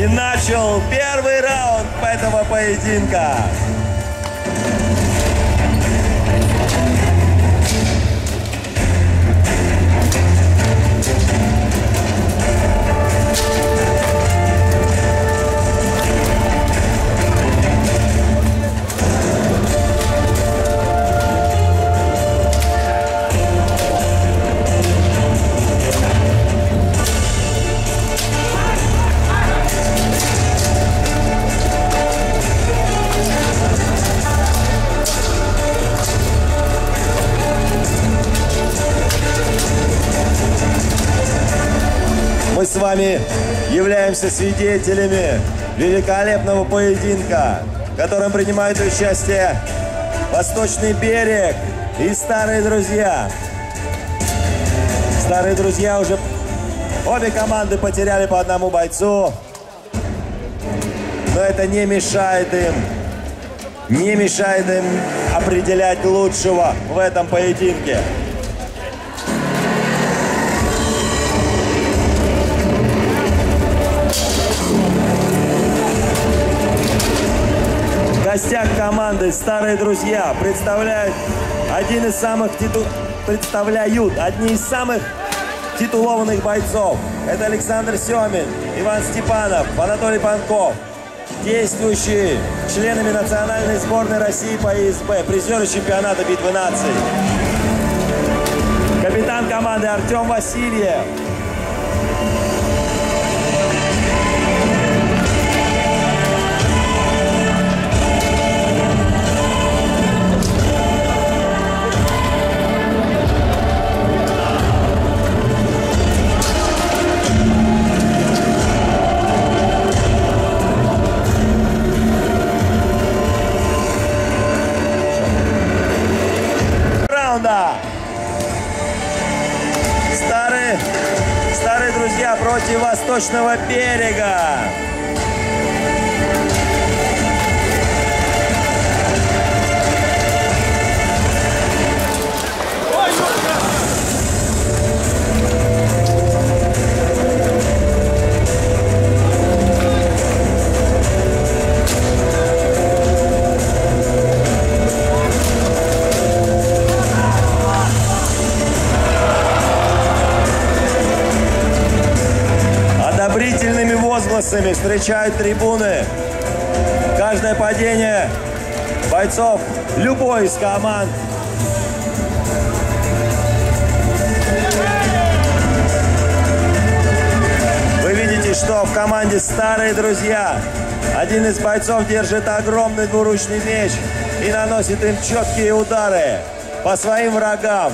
и начал первый раунд этого поединка. Мы с вами являемся свидетелями великолепного поединка, в котором принимают участие Восточный берег и старые друзья. Старые друзья уже обе команды потеряли по одному бойцу. Но это не мешает им, не мешает им определять лучшего в этом поединке. Гостях команды «Старые друзья» представляют один из самых титу... представляют одни из самых титулованных бойцов. Это Александр Семин, Иван Степанов, Анатолий Панков, действующие членами национальной сборной России по ИСБ, призеры чемпионата битвы наций. Капитан команды Артем Васильев, раунда. Старые, старые друзья против Восточного берега. Возгласами встречают трибуны. Каждое падение бойцов любой из команд Вы видите, что в команде старые друзья. Один из бойцов держит огромный двуручный меч и наносит им четкие удары по своим врагам.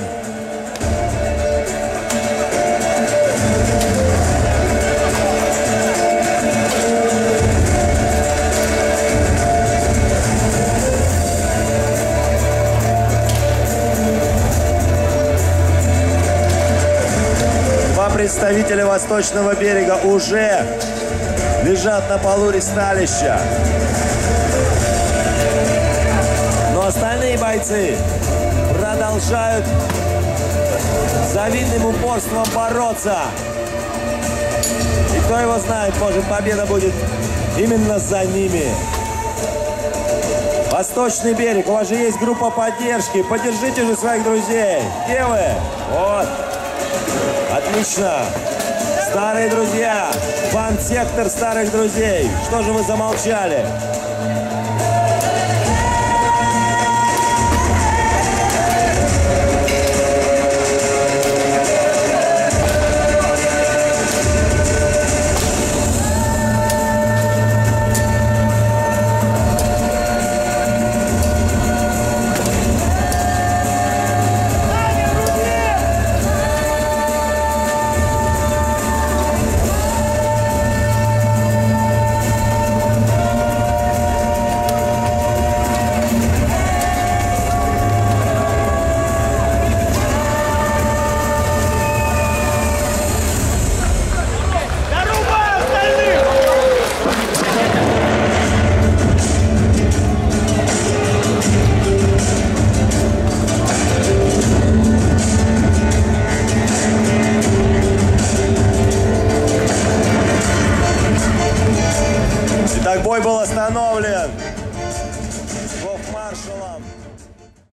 Два представителя Восточного берега уже лежат на полу ресталища. Но остальные бойцы продолжают завидным упорством бороться. И кто его знает, может победа будет именно за ними. Восточный берег, у вас же есть группа поддержки. Поддержите же своих друзей. Где вы? Вот. Отлично. Старые друзья. Фан-сектор старых друзей. Что же вы замолчали? Остановлен. Гофмаршалом.